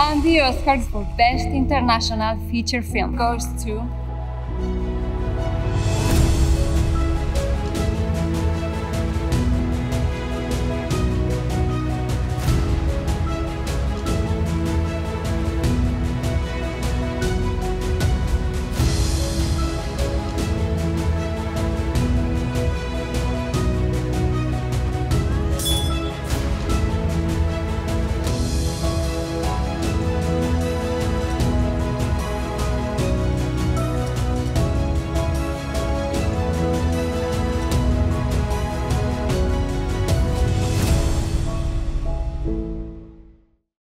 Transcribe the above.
and the Oscars for Best International Feature Film. Goes to